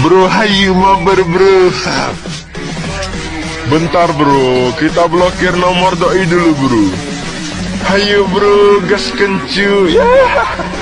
Bro, hayu mabar bro. Bentar bro, kita blokir nomor doi dulu bro. Hayu bro, gas kencu. Yeah.